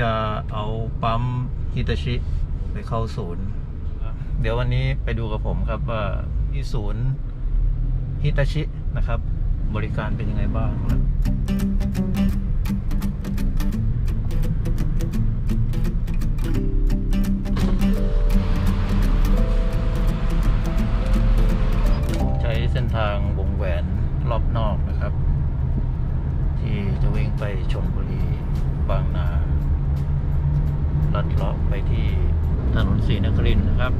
จะเอาปั๊มฮิตาชิ ไปเข้าศูนย์ เดี๋ยววันนี้ไปดูกับผมครับว่าที่ศูนย์ฮิตาชินะครับ บริการเป็นยังไงบ้างใช้เส้นทางวงแหวนรอบนอกนะครับ ที่จะวิ่งไปชนบุรีบางนา ลัดเลาะไปที่ถนนศรีนครินทร์นะครับ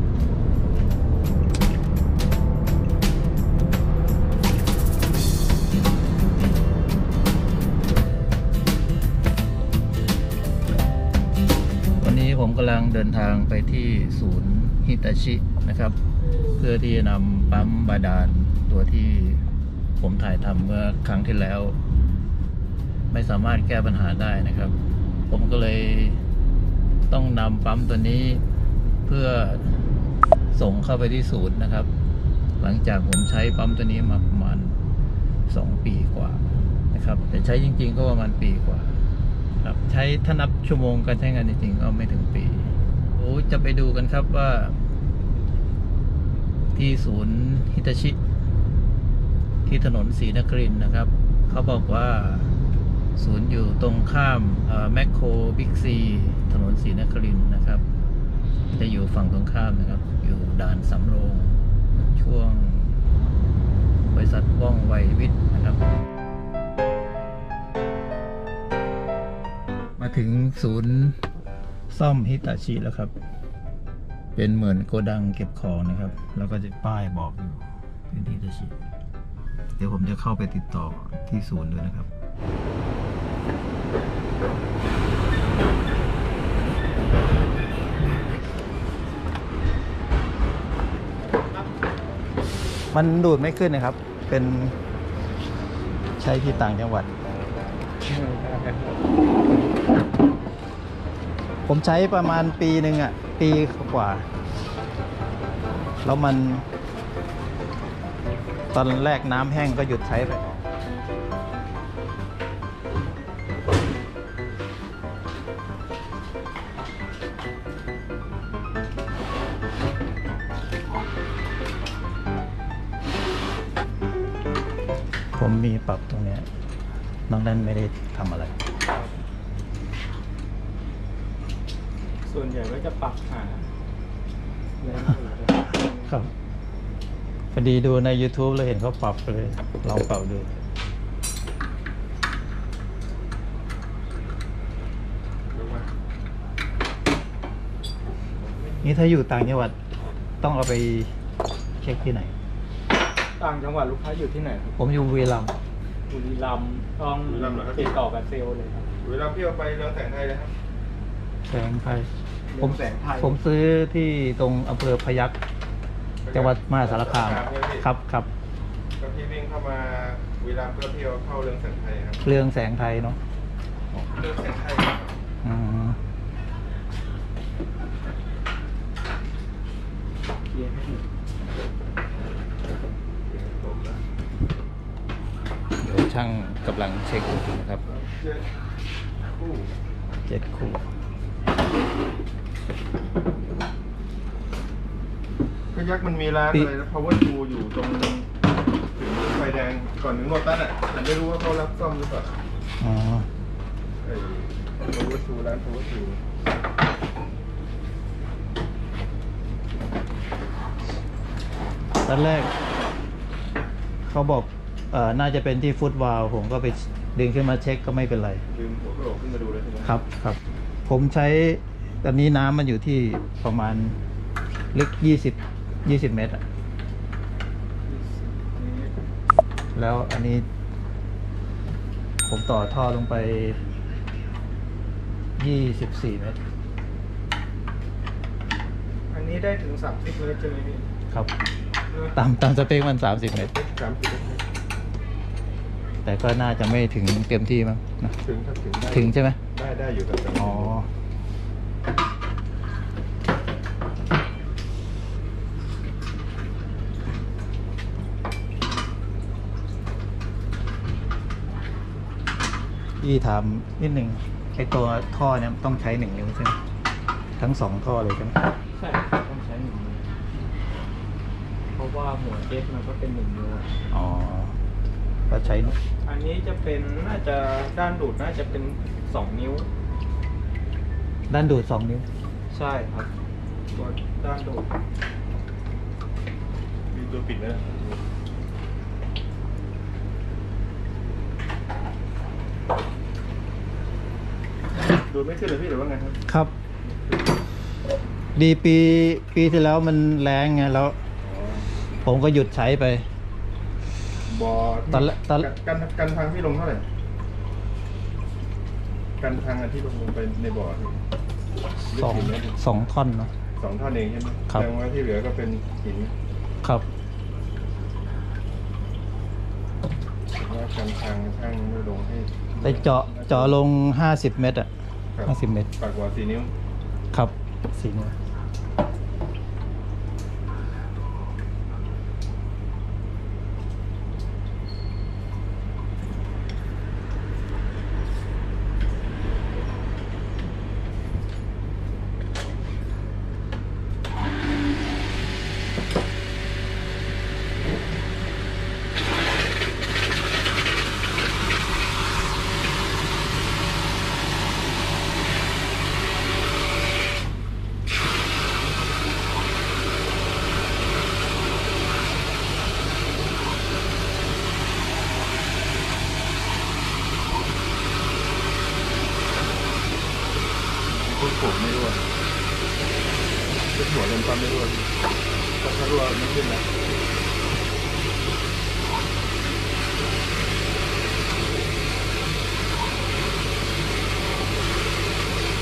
วันนี้ผมกำลังเดินทางไปที่ศูนย์ฮิตาชินะครับ เพื่อที่จะนำปั๊มบาดาลตัวที่ผมถ่ายทำเมื่อครั้งที่แล้ว ไม่สามารถแก้ปัญหาได้นะครับ ผมก็เลย ต้องนำปั๊มตัวนี้เพื่อส่งเข้าไปที่ศูนย์นะครับ หลังจากผมใช้ปั๊มตัวนี้มาประมาณสองปีกว่านะครับแต่ใช้จริง ๆ ก็ประมาณปีกว่าครับใช้ถ้านับชั่วโมงการใช้งานจริงๆก็ไม่ถึงปีโอ้จะไปดูกันครับว่า ที่ศูนย์ฮิตาชิ ที่ถนนศรีนครินนะครับ เขาบอกว่า ศูนย์อยู่ตรงข้ามแมคโครบิ๊กซีถนนศรีนครินนะครับ จะอยู่ฝั่งตรงข้ามนะครับ อยู่ด่านสำโรง ช่วง บริษัทว่องไววิทย์นะครับ มาถึงศูนย์ซ่อมฮิตาชิแล้วครับ เป็นเหมือนโกดังเก็บของนะครับ แล้วก็จะป้ายบอกอยู่เป็นฮิตาชิ เดี๋ยวผมจะเข้าไปติดต่อที่ศูนย์ด้วยนะครับ มันดูดไม่ขึ้นนะครับ เป็นใช้ที่ต่างจังหวัด ผมใช้ประมาณปีหนึ่งอะ ปีกว่า แล้วมัน ตอนแรกน้ำแห้งก็หยุดใช้ไป ผมมีปรับตรงเนี้ยน้องนั้นไม่ได้ทำอะไร ส่วนใหญ่ก็จะปรับหาแรงสูงครับพอดีดูใน YouTube เลยเห็นเขาปรับเลยลองปรับดูนี่ถ้าอยู่ต่างจังหวัดต้องเอาไปเช็คที่ไหน ต่างจังหวัดลูกค้าอยู่ที่ไหนครับผมอยู่บุรีรัมย์บุรีรัมย์ต้องบุรีรัมย์เหรอครับ ติดต่อกับเซลล์เลยครับ เวลาพี่เอาไปเรืองแสงไทยเลยครับ แสงไทยเรืผมองแสงไทย ผมซื้อที่ตรงอำเภอพยัคฆ์จังหวัดมหาสารคามครับครับก็พี่วิ่งเข้ามาเวลาเพื่อพี่เอาเข้าเรืองแสงไทยครับเรื่องแสงไทยเนาะเรืองแสงไทยครับอืมเคลียร์ให้หมด ผมนะ เดี๋ยว ช่างกำลังเช็คอยู่นะครับเจ็ดคู่เจ็ดคู่พยักมันมีร้านพี่อะไรนะ power two อยู่ตรงถึงไฟแดงก่อนถึงโรตัสอะแต่ไม่รู้ว่าเขารับซ่อมหรือเปล่าอ๋อไอ้ power two ร้าน power two ตอนแรก เขาบอกเอ่อ น่าจะเป็นที่ฟุตวาลผมก็ไปดึงขึ้นมาเช็คก็ไม่เป็นไรลืมหัวกระโหลกขึ้นมาดูเลยใช่ไหมครับครับ ผมใช้ตอนนี้น้ำมันอยู่ที่ประมาณลึกยี่สิบยี่สิบเมตรอะแล้วอันนี้ ผมต่อท่อลงไปยี่สิบสี่เมตร อันนี้ได้ถึงสามสิบเมตรใช่ไหมพี่ครับ ตามตามสเปคมันสามสิบเมตรสามสิบ แต่ก็น่าจะไม่ถึงเต็มที่มั้งนะถึงครับถึงได้ถึงใช่ไหมได้ได้อยู่แต่อ๋อ พี่ถามนิดหนึ่งไอตัวท่อเนี่ยต้องใช้หนึ่งนิ้วใช่ไหมทั้งสองท่อเลยใช่ไหมใช่ครับต้องใช้หนึ่งนิ้วเพราะว่าหัวเจ็ตมันก็เป็นหนึ่งนิ้ว อ๋อ ก็ใช้อันนี้จะเป็นน่าจะด้านดูดน่าจะเป็นสองนิ้ว ด้านดูดสองนิ้ว ใช่ครับตัวด้านดูดมีตัวปิดนะดูดไม่ขึ้นเลยพี่หรือว่าไงครับ ครับ ดีปีปีที่แล้วมันแรงไงแล้ว ผมก็หยุดใช้ไป บอตอนแรกตอน กันกันทางที่ลงเท่าไหร่ กันทางอะที่ลงลงไปในบ่อที่สองสองท่อนเนาะ สองท่อนเองใช่ไหมครับ แสดงว่าที่เหลือก็เป็นหินครับว่ากันทางช่างไม่ลงให้ไปเจาะเจาะลงห้าสิบเมตรอะครับห้าสิบเมตร ปากกว่าสี่นิ้ว ครับสี่นิ้ว พุทหัวไม่รั่ว พุทหัวลมปั๊มไม่รั่วถ้าถ้ารั่วไม่ขึ้นนะ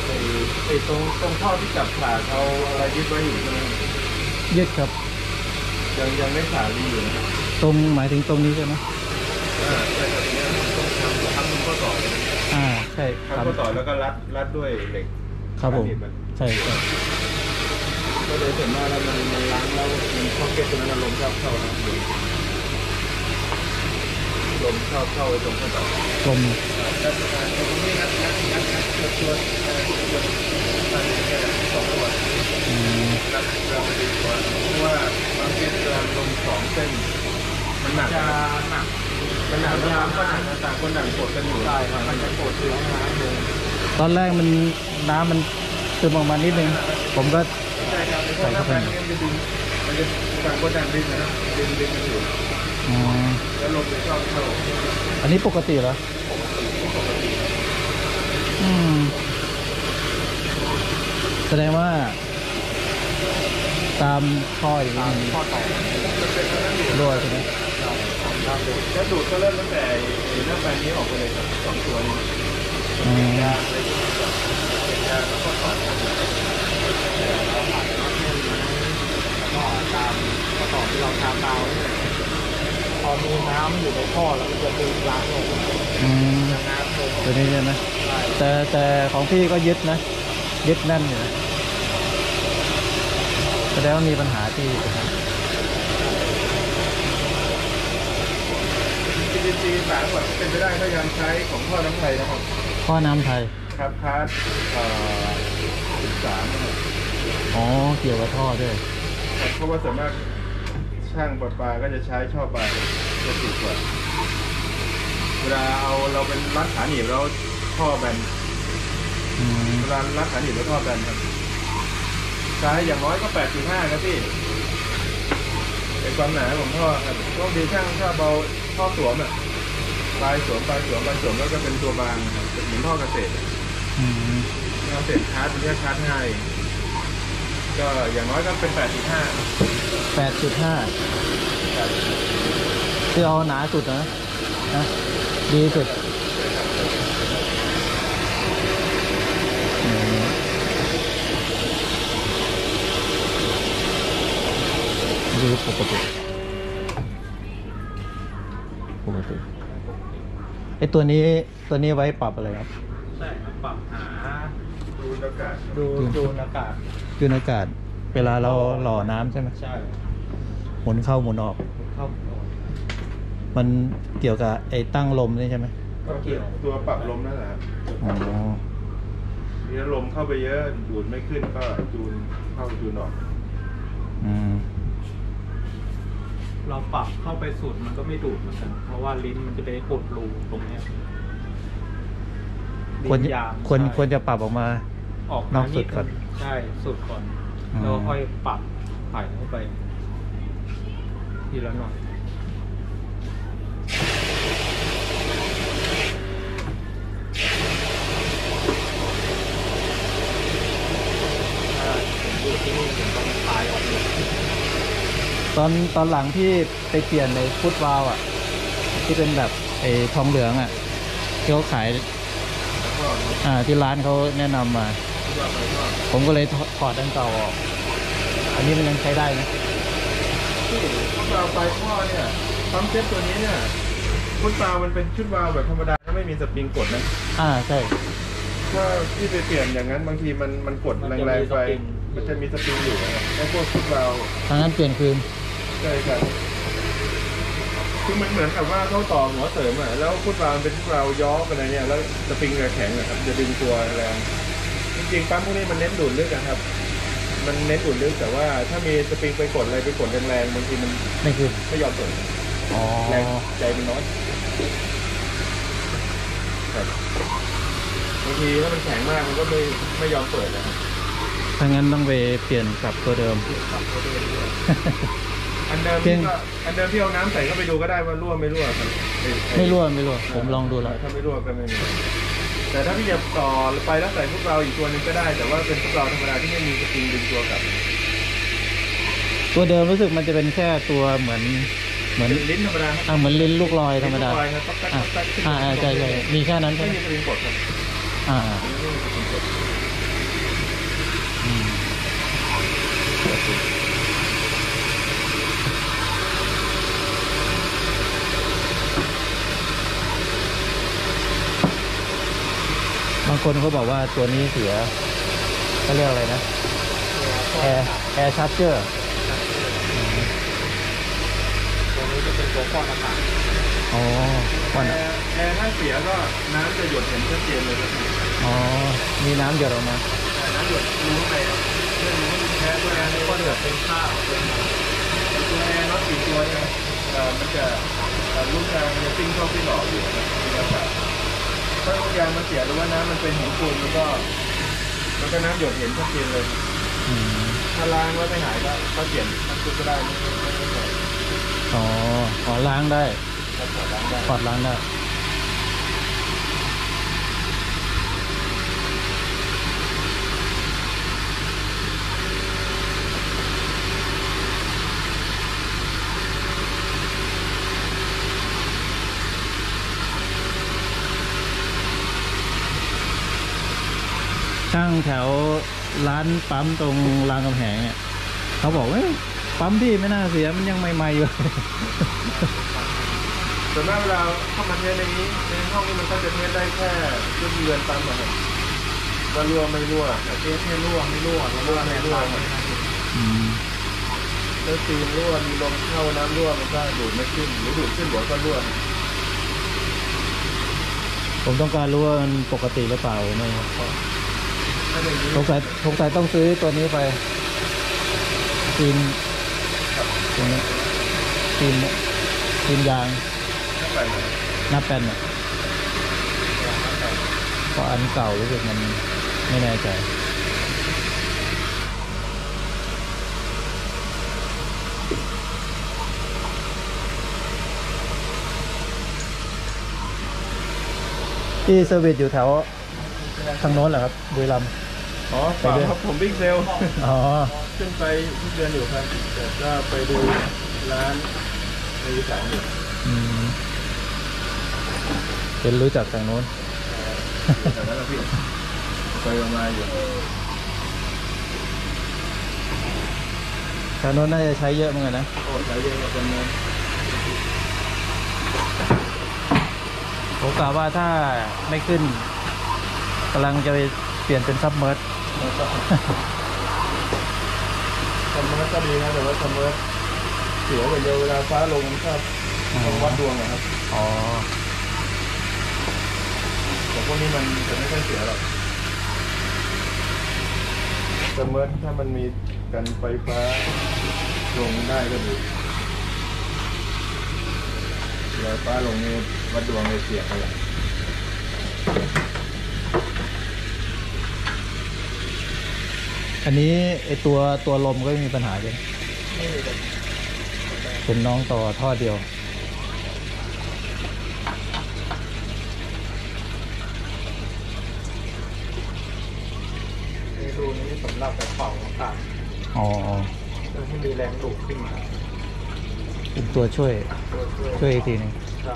ไอ้ไอ้ตรงตรงท่อที่จับขาเขาอะไรยึดไว้อยู่ใช่ไหมยึดครับ ยังยังไม่ขาดีอยู่นะตรงหมายถึงตรงนี้ใช่ไหมอ่าใช่ครับเนี่ยต้องทำทำเป็นข้อต่ออ่าใช่ครัทำบข้อต่อแล้วก็รัดรัดด้วยเหล็กครับผมใช่ใช่ ก็เลยส่วนมากแล้วมันมันล้างแล้วมันพอเก็ตตรงนั้นลมชอบเข้านะลมชอบเข้าไปตรงข้อต่อลมรัดอ่าตรงนี้รัดรัดรัดรัดตัวตัวตัวสองตัวนัดเราไปดีกว่าเพราะว่าบางทีเราลงสองเส้นมันหนักจะหนักมันหนักแล้วก็หนักต่างคนต่างกดกันอยู่ใช่ครับมันจะปวดเรือน้ำเลยตอนแรกมันน้ำมันซึมออกมานิดนึงผมก็ ใช่เพราะถ้าแฟนมันจะดึงมันจะต่งคนต่างดึงนะดึงดึงกันอยู่อืมแล้วลมจะชอบเข้าอันนี้ปกติเหรอ อืม แสดงว่า ตามข้ออย่างตามนี้ข้อต่อรั่วใช่ไหมตามดูแล้วดูดก็เริ่มตั้งแต่หน้าแฟนนี้ออกไปเลยครับสองตัวนี้อืม ยางอะไรที่มันแบบเป็นยางแล้วก็ต่อ เราผ่านน็อตเนี่ยนะก็ ตามข้อต่อที่เราทำดาวเนี่ยพอมีน้ำอยู่ในท่อแล้วมันจะดึงล้างลงอืมน้ำลงตัวนี้ใช่ไหมใช่แต่แต่ของพี่ก็ยึดนะ ยึดแน่นอยู่นะแสดงว่ามีปัญหาที่จีดีซีสามแบบเป็นไปได้พยายามใช้ของพ่อน้ำไทยนะครับข้อน้ำไทย ครับพาร์ทเอ่อสิบสามนะครับ อ๋อ เกี่ยวกับท่อด้วย เพราะว่าส่วนมากช่างประปาก็จะใช้ช่อปลาจะถูกกว่าเวลาเอาเราเป็นรัดขาหนีบแล้วท่อแบนอืมเวลารัดขาหนีบแล้วท่อแบนครับใช้อย่างน้อยก็8.5ครับพี่ไอความหนาของท่อครับต้องดีช่างถ้าเบาท่อสวมอะปลายสวมปลายสวมปลายสวมแล้วก็เป็นตัวบางครับเป็นเหมือนท่อเกษตรอืมท่อเกษตรชาร์จเป็นแค่ชาร์จง่าย ก็อย่างน้อยก็เป็น8.5แปดจุดห้าคือเอาหนาสุดนะนะดีสุดอืมดูปกติปกติไอตัวนี้ตัวนี้ไว้ปรับอะไรครับ ใช่ครับปรับหา ดูอากาศดูดูอากาศจูนอากาศ เวลาเราหล่อน้ำใช่ไหมใช่หมุนเข้าหมุนออก เข้ามันเกี่ยวกับไอ้ตั้งลมนี่ใช่ไหมก็เกี่ยวตัวปรับลมนั่นแหละครับอ๋อมีลมเข้าไปเยอะดูดไม่ขึ้นก็จูนเข้าจูนออกอืมเราปรับเข้าไปสุดมันก็ไม่ดูดเหมือนกัน เพราะว่าลิ้นมันจะไปอุดรูตรงเนี้ยควรลิ้นยางควรใช่ควรจะปรับออกมา ออกนอกสุดก่อนใช่สุดก่อนอืมแล้วค่อยปรับไผ่เข้าไป ทีละหน่อยถ้าผมอยู่ที่นี่ผมต้องตายออกเลยตอนตอนหลังที่ไปเปลี่ยนในฟุตวาลอะ ที่เป็นแบบไอ้ทองเหลืองอะที่เขาขายแล้วก็อ่าที่ร้านเขาแนะนำมาคิดว่าไปก็ ผมก็เลยถอดถอดอันเก่าออก อันนี้มันยังใช้ได้ไหมที่พวกเราไปท่อเนี่ยปั๊มเซ็ตตัวนี้เนี่ยฟุตวาล์วมันเป็นชุดวาล์วแบบธรรมดาถ้าไม่มีสปริงกดนะ อ่าใช่ถ้าที่ไปเปลี่ยนอย่างนั้นบางทีมันมันกดแรงๆไป มันจะมีสปริงอยู่นะครับไอ้พวกฟุตวาล์วทางนั้นเปลี่ยนคืนใช่ครับคือมันเหมือนกับว่าเขาต่อหัวเสริมอะแล้วฟุตวาล์วมันเป็นฟุตวาล์วย้อไปอะไรเนี่ยแล้วสปริงจะแข็งอะครับจะดึงตัวแรงจ ริงๆปั๊มพวกนี้มันเน้นดูดลึกนะครับ มันเน้นดูดลึกแต่ว่าถ้ามีสปริงไปกดอะไรไปกดแรงๆบางทีมันไม่คืนไม่ยอมเปิดอ๋อแรงใจมันน้อยครับบางทีถ้ามันแข็งมากมันก็ไม่ไม่ยอมเปิดนะครับถ้างั้นต้องไปเปลี่ยนกลับตัวเดิมปรับตัวเองด้วยอันเดิมเพียที่งก็อันเดิมที่เอาน้ำใส่เข้าไปดูก็ได้ว่ารั่วไม่รั่วครับอ้อ้ไม่รั่วไม่รั่ว ผมลองดูแล้ว ถ้าไม่รั่วก็ไม่มี แต่ถ้าพี่จะต่อไปแล้วใส่พวกเราอีกตัวหนึงก็ได้ แต่ว่าเป็นพวกเราธรรมดาที่ไม่มีสปริงดึงตัวกลับตัวเดิมรู้สึกมันจะเป็นแค่ตัวเหมือนเหมือนเป็นลิ้นธรรมดาครับอ่าเหมือนลิ้นลูกลอยธรรมดา ลิ้นลูกลอยครับต๊อกแต๊กอ่าต๊อกแต๊กขึ้นอ่าอ่าใช่ใช่มีแค่นั้นใช่ไม่ไหมมีสปริงกดครับอ่าไม่มีสปริงกดอืมบาง คนเขาบอกว่าตัวนี้เสียเขาเรียกอะไรนะ air air chargerตัวนี้จะเป็นตัวป้อนอากาศอ๋อวาล์วแอร์แอร์ถ้าเสียก็น้ำจะหยดเห็นชัดเจนเลยครับอ๋อมีน้ำหยดออกมาแต่น้ำหยดรูข้างในครับเรื่องนี้แพ้ตัวแอร์นี่ก็ก็เดืเดืออดดเป็นข้าวเป็นตัวแอร์น็อตสี่ตัวเนี่ยเอ่อมันจะเอ่อลูกยางมันจะปิ้งเข้าปิ้งออกอยู่นะครับมีอากาศ ถ้าลูกยางมันเสียหรือว่าน้ำมันเป็นหินปูนมันก็มันก็น้ำหยดเห็นชัดเจนเลย อืมถ้าล้างแล้วไม่หายก็ก็เปลี่ยนมันคือก็ได้ไม่ไม่ไม่ไม่ไม่อ๋อขอล้างได้ก็ถอดล้างได้ถอดล้างได้ ช่างแถวร้านปั๊มตรงรามคำแหงเนี่ยเขาบอกว่าปั๊มพี่ไม่น่าเสียมันยังใหม่ๆอยู่ส่วนมากเวลาเข้ามาเทสในนี้ในห้องนี้มันก็จะเทสได้แค่เรื่องเรือนปั๊มอะครับว่ารั่วไม่รั่วแต่เทสให้รั่วไม่รั่วแล้วก็แรงตามไม่ได้อืมถ้าซีนรั่วมีลมเข้าน้ำรั่วมันก็ดูดไม่ขึ้นหรือดูดขึ้นเดี๋ยวก็รั่วผมต้องการรู้ว่ามันปกติหรือเปล่าไม่ครับ สงสัยสงสัยต้องซื้อตัวนี้ไปซีนตรงนี้ซีนเนี่ยซีนยางถ้าไปไหนหน้าแป้นอะเพราะอันเก่ารู้สึกมันไม่แน่ใจที่เซอร์วิสอยู่แถว ทางโน้นเหรอครับบุรีรัมย์ อ๋อเปล่าครับผมบิ๊กเซลอ๋อ ขึ้นไปทุกเดือนอยู่ครับแต่ก็ไปดูร้านในอีสานอยู่อืมเป็นรู้จักทางโน้น แต่นั้นแหละพี่ไปมาอยู่ทางโน้นน่าจะใช้เยอะเหมือนกันนะ โอ้ใช้เยอะกว่ากันนะผมกล่าวว่าถ้าไม่ขึ้น กำลังจะไปเปลี่ยนเป็น submerse แล้วก็ submerse ก็ดีนะแต่ว่า submerse เสียกว่าเยอะเวลาฟ้าลงมันชอบต้องวัดดวงนะครับ อ๋อ แต่พวกนี้มันจะไม่ค่อยเสียหรอก submerse ถ้ามันมีกันไฟฟ้าลงได้ก็ดีไฟฟ้าลงนี่วัดดวงเลยเสียไปเลย อันนี้ไอตัวตัวลมก็ไม่มีปัญหาเลยไม่มีปัญหาเป็นน้องต่อท่อเดียวในรูนี้สำหรับแบบเป่าอากาศอ๋อเพื่อให้มีแรงดูดขึ้นมาเป็นตัวช่วยตัวช่วยช่วยอีกทีหนึงใช่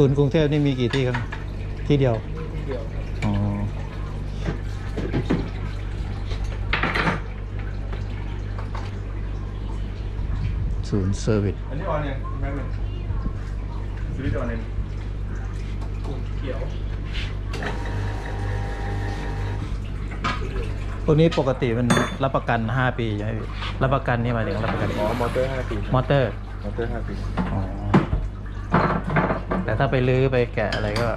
ศูนย์กรุงเทพนี่มีกี่ที่ครับ ที่เดียวนี่ที่เดียวครับอ๋อศูนย์ serviceอันนี้ on ยัง main สวิตช์ on ยังปุ่มเขียวพวกนี้ปกติมันรับประกัน 5 ปีใช่ไหมพี่รับประกันนี่หมายถึงรับประกัน อ๋อ มอเตอร์ห้าปี มอเตอร์ มอเตอร์ห้าปี อ๋อ แต่ถ้าไปรื้อไปแกะอะไรก็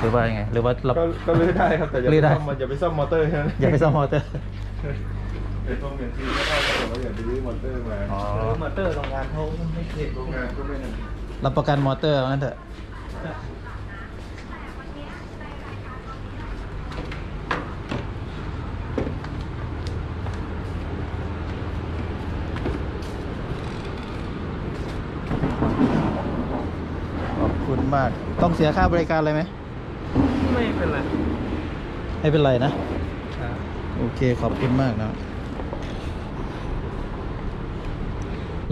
หรือว่ายังไง หรือว่ารับก็ก็รื้อได้ครับแต่อย่ารื้ไปอได้ ซ่อมมันอย่าไปซ่อมมอเตอร์ใช่ไหมอย่าไปซ่อมมอเตอร์เป็นซ่อมเปลี่ยนทีก็ได้แต่ว่าอย่าไปรื้อมอเตอร์มาอ๋อหรือมอเตอร์โรงงานเขาไม่เก็บโรงงานก็ไม่นั่นรับประกันมอเตอร์งั้นเถอะขอบ คุณมาก ต้องเสียค่าบริการอะไรไหม ไม่เป็นไร ไม่เป็นไรนะครับโอเคขอบคุณมากนะ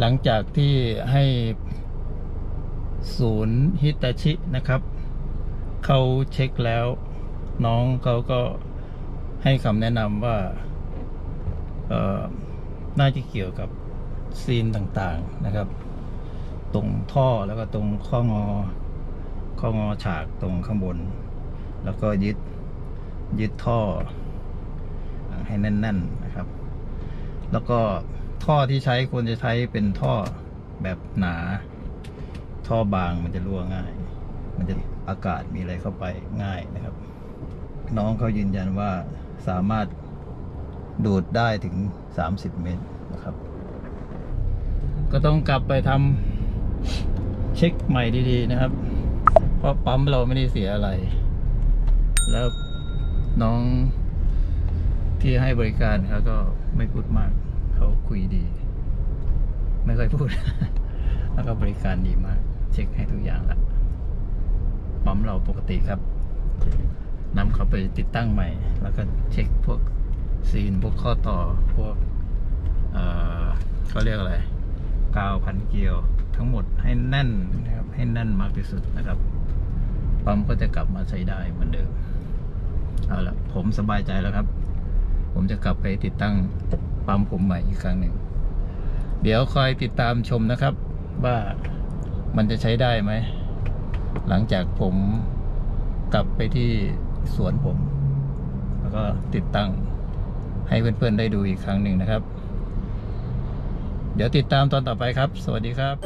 หลังจากที่ให้ศูนย์ฮิตาชินะครับ เขาเช็คแล้ว น้องเขาก็ให้คำแนะนำว่าเอ่อน่าจะเกี่ยวกับซีนต่างๆนะครับ ตรงท่อแล้วก็ตรงข้องอ ข้องอฉากตรงข้างบน แล้วก็ยึดยึดท่อ ให้แน่น ๆนะครับ แล้วก็ท่อที่ใช้ควรจะใช้เป็นท่อแบบหนา ท่อบางมันจะรั่วง่าย มันจะอากาศมีอะไรเข้าไปง่ายนะครับ น้องเขายืนยันว่าสามารถดูดได้ถึง 30 เมตรนะครับ ก็ต้องกลับไปทำเช็คใหม่ดีๆนะครับ ราะปั๊มเราไม่ได้เสียอะไร แล้วน้องที่ให้บริการเขาก็ไม่พูดมาก เขาคุยดี ไม่ค่อยพูด แล้วก็บริการดีมาก เช็คให้ทุกอย่างละปั๊มเราปกติครับนำเขาไปติดตั้งใหม่ แล้วก็เช็คพวกซีนพวกข้อต่อพวกเอ่อเขาเรียกอะไร กาวพันเกลียวทั้งหมดให้แน่นนะครับ ให้แน่นมากที่สุดนะครับ ปั๊มก็จะกลับมาใช้ได้เหมือนเดิม เอาละผมสบายใจแล้วครับ ผมจะกลับไปติดตั้งปั๊มผมใหม่อีกครั้งหนึ่ง เดี๋ยวคอยติดตามชมนะครับ ว่ามันจะใช้ได้ไหม หลังจากผมกลับไปที่สวนผม แล้วก็ติดตั้งให้เพื่อนๆได้ดูอีกครั้งหนึ่งนะครับ เดี๋ยวติดตามตอนต่อไปครับ สวัสดีครับ